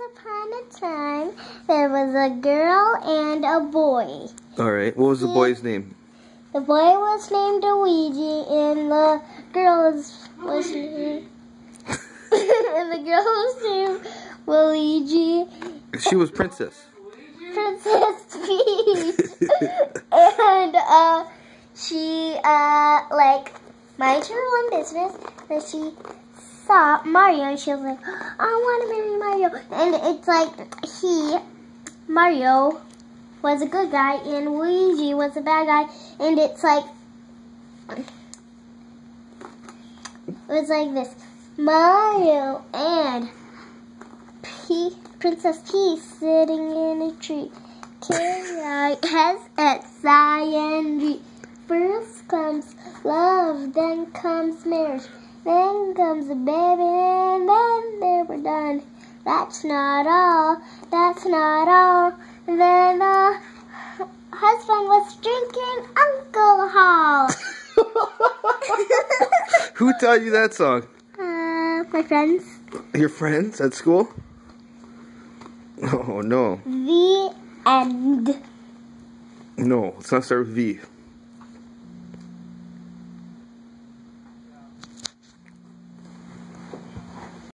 upon a time, there was a girl and a boy. All right. What was the boy's name? The boy was named Luigi, and the girl was, was named, and the girl was named Luigi. She was Princess. Princess Peach. and uh, she uh like minded her own business, and she saw Mario, and she was like, I want to marry Mario. And it's like he, Mario, was a good guy, and Luigi was a bad guy, and it's like it was like this Mario and P- Princess Peach sitting in a tree. Cyan First comes love, then comes marriage, then comes the baby, and then they were done. That's not all, that's not all. Then the husband was drinking alcohol. Who taught you that song? uh, my friends. Your friends at school? Oh no, The end. no. Let's not start with V.